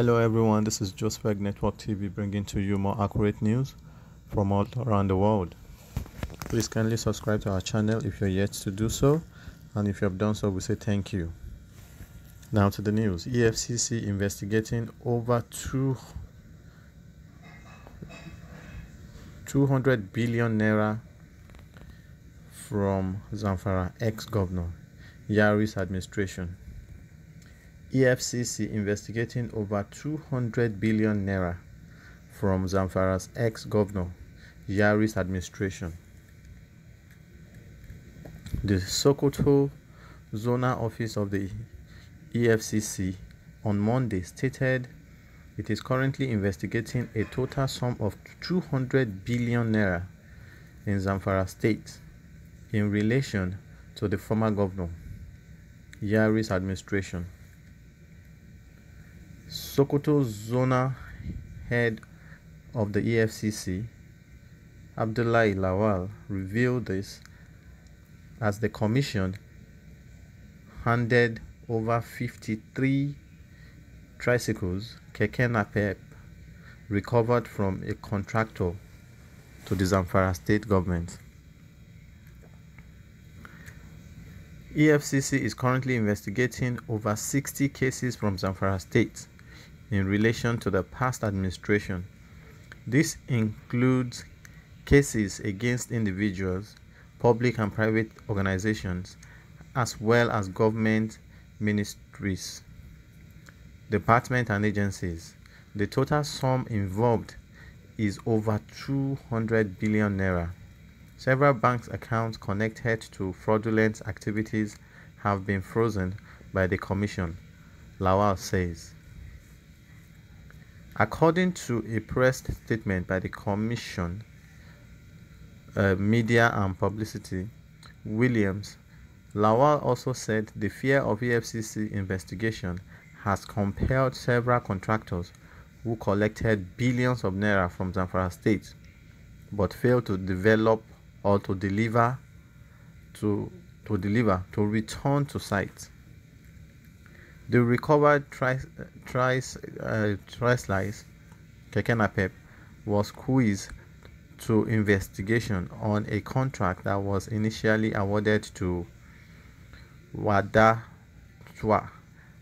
Hello everyone, this is Josfeg Network TV bringing to you more accurate news from all around the world. Please kindly subscribe to our channel if you're yet to do so, and if you have done so, we say thank you. Now to the news. EFCC investigating over two, 200 billion naira from Zamfara ex-governor Yari's administration. EFCC investigating over 200 billion naira from Zamfara's ex-governor Yari's administration. The Sokoto Zonal Office of the EFCC on Monday stated it is currently investigating a total sum of 200 billion naira in Zamfara state in relation to the former governor Yari's administration. Sokoto Zona head of the EFCC, Abdullahi Lawal, revealed this as the commission handed over 53 tricycles, keke napep, recovered from a contractor to the Zamfara state government. EFCC is currently investigating over 60 cases from Zamfara state in relation to the past administration. This includes cases against individuals, public and private organizations, as well as government ministries, departments, and agencies. The total sum involved is over 200 billion naira. Several banks' accounts connected to fraudulent activities have been frozen by the Commission, Lawal says. According to a press statement by the Commission, uh, Media and Publicity, Williams, Lawal also said the fear of EFCC investigation has compelled several contractors who collected billions of naira from Zamfara state but failed to develop or to deliver to to deliver to return to site. The recovered tri- trice, uh, was quizzed to investigation on a contract that was initially awarded to Wada Twa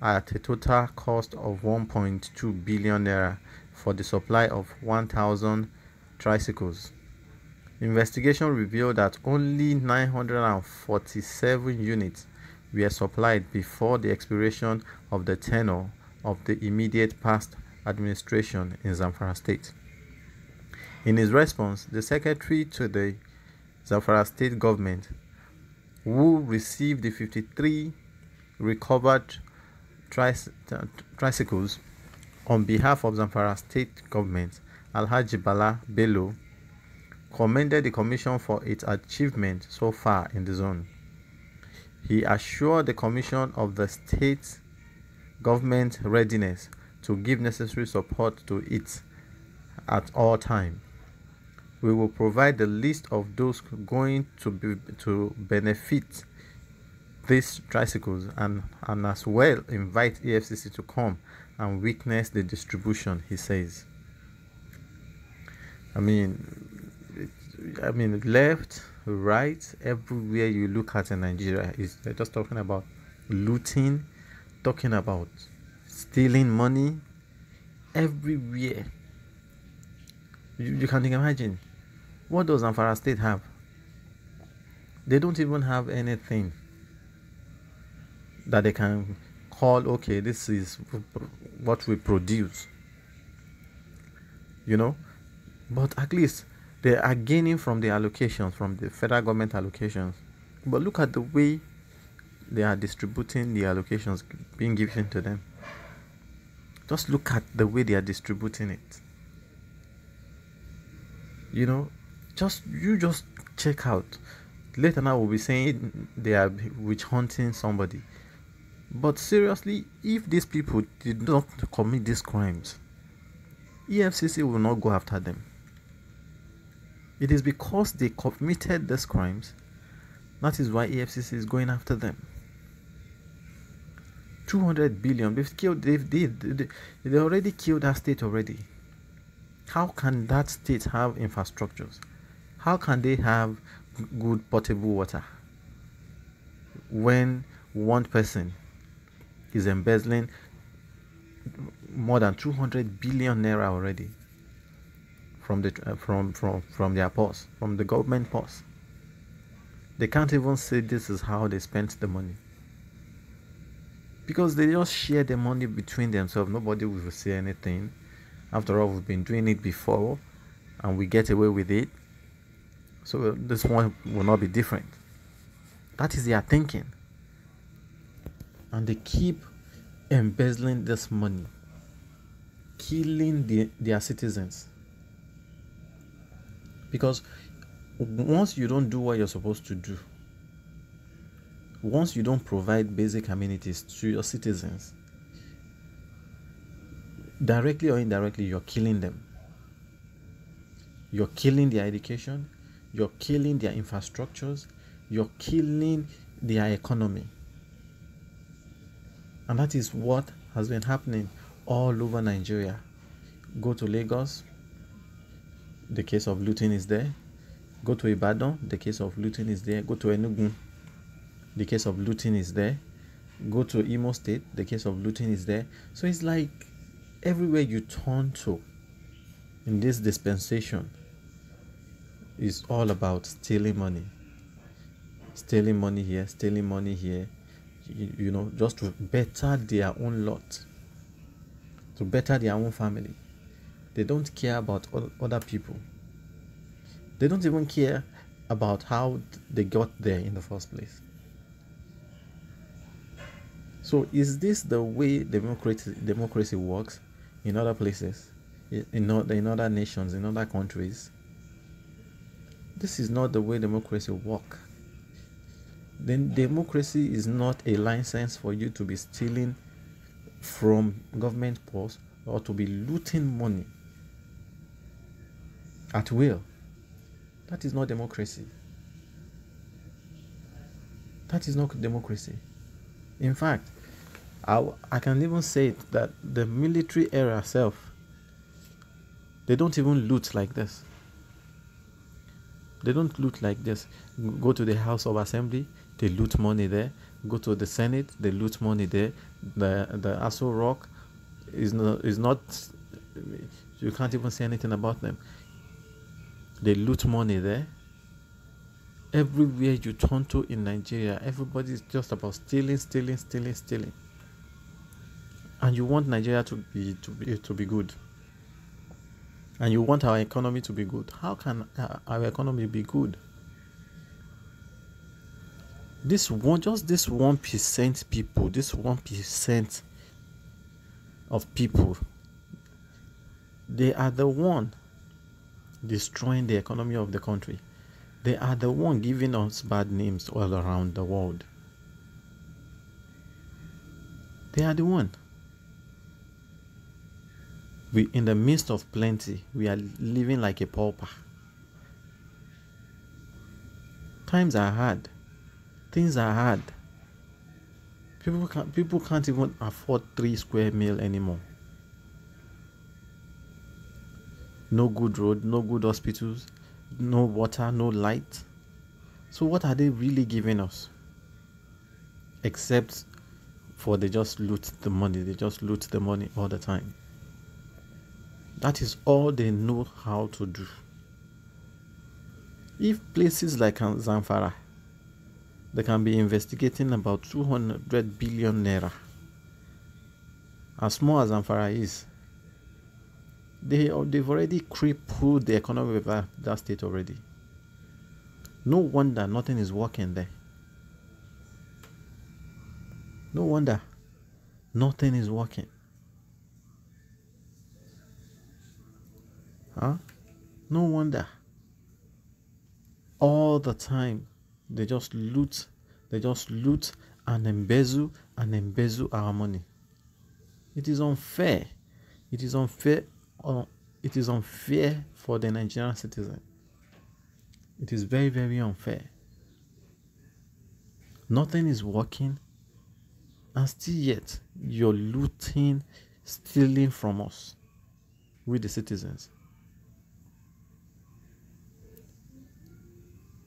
at a total cost of 1.2 billion naira for the supply of 1,000 tricycles. Investigation revealed that only 947 units were supplied before the expiration of the tenure of the immediate past administration in Zamfara state. In his response, the secretary to the Zamfara state government, who received the 53 recovered tricycles on behalf of Zamfara state government, Alhaji Bala Bello, commended the commission for its achievement so far in the zone. He assured the Commission of the state government readiness to give necessary support to it at all time. We will provide the list of those going to be, to benefit these tricycles and, and as well invite EFCC to come and witness the distribution, he says. I mean, I mean, left right everywhere you look at in Nigeria is just talking about looting, talking about stealing money everywhere. You, you can imagine what does Zamfara State have? They don't even have anything that they can call okay this is what we produce you know but at least they are gaining from the allocations, from the federal government allocations. But look at the way they are distributing the allocations being given to them. Just look at the way they are distributing it. You know, just you just check out. Later now we'll be saying they are witch hunting somebody. But seriously, if these people did not commit these crimes, EFCC will not go after them. It is because they committed these crimes that is why EFCC is going after them. 200 billion. They've killed, they've, they, they, they already killed that state already. How can that state have infrastructures? How can they have good potable water when one person is embezzling more than 200 billion naira already from the uh, from from from their purse from the government purse they can't even say this is how they spent the money. Because they just share the money between themselves. Nobody will say anything. After all we've been doing it before and we get away with it. So this one will not be different. That is their thinking. And they keep embezzling this money, killing the, their citizens. Because once you don't do what you're supposed to do, once you don't provide basic amenities to your citizens, directly or indirectly, you're killing them. You're killing their education, you're killing their infrastructures, you're killing their economy. And that is what has been happening all over Nigeria. Go to Lagos, the case of looting is there. Go to Ibadan, the case of looting is there. Go to Enugu, the case of looting is there. Go to Imo State, the case of looting is there. So it's like everywhere you turn to in this dispensation is all about stealing money. Stealing money here, stealing money here, you know, just to better their own lot, to better their own family. They don't care about other people. They don't even care about how they got there in the first place. So, is this the way democracy democracy works in other places, in other, in other nations, in other countries? This is not the way democracy works then democracy is not a license for you to be stealing from government posts or to be looting money at will. That is not democracy. That is not democracy. In fact, I, I can even say that the military era itself, they don't even loot like this. They don't loot like this. Go to the House of Assembly, they loot money there. Go to the Senate, they loot money there. The the Aso Rock is not is not you can't even say anything about them. They loot money there. Everywhere you turn to in Nigeria, everybody is just about stealing, stealing, stealing, stealing. And you want Nigeria to be to be to be good. And you want our economy to be good. How can uh, our economy be good? this one just this one percent people this one percent of people they are the one destroying the economy of the country. They are the one giving us bad names all around the world. They are the one. We in the midst of plenty we are living like a pauper. Times are hard. Things are hard. People can't people can't even afford three square meal anymore. No good road, no good hospitals, no water, no light. So what are they really giving us? Except for they just loot the money, they just loot the money all the time. That is all they know how to do. If places like Zamfara they can be investigating about 200 billion naira. As small as Zamfara is, they, uh, they've already crippled the economy of that, that state already. No wonder nothing is working there. No wonder nothing is working. Huh? No wonder. All the time they just loot, they just loot and embezzle and embezzle our money. It is unfair. It is unfair. It is unfair for the Nigerian citizen. It is very, very unfair. Nothing is working, and still yet you're looting, stealing from us, with the citizens.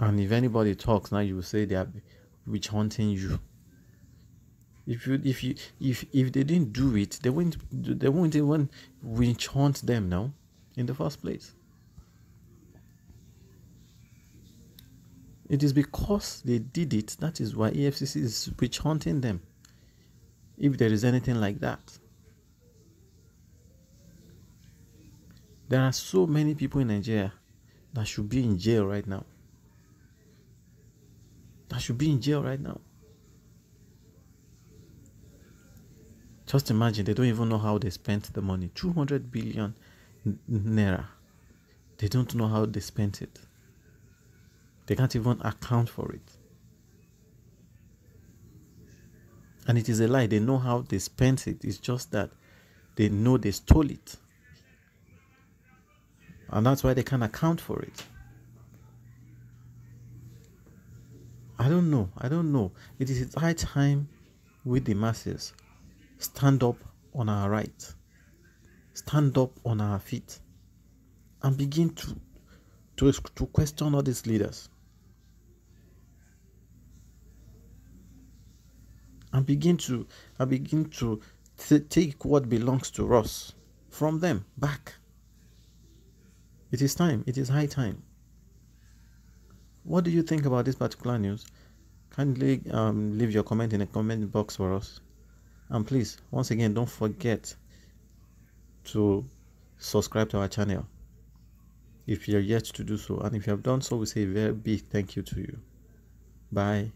And if anybody talks now, you will say they are witch hunting you. If you if you if if they didn't do it, they wouldn't they wouldn't even witch hunt them now in the first place. It is because they did it that is why EFCC is witch hunting them. If there is anything like that. There are so many people in Nigeria that should be in jail right now. That should be in jail right now. Just imagine they don't even know how they spent the money 200 billion naira. They don't know how they spent it, they can't even account for it. And it is a lie. They know how they spent it. It's just that they know they stole it. And that's why they can't account for it. I don't know. I don't know. It is high time with the masses stand up on our right, stand up on our feet, and begin to, to, to question all these leaders. And begin to and begin to take what belongs to us from them back. It is time. It is high time. What do you think about this particular news? Kindly um, leave your comment in the comment box for us. And please, once again, don't forget to subscribe to our channel if you're yet to do so. And if you have done so, we say a very big thank you to you. Bye.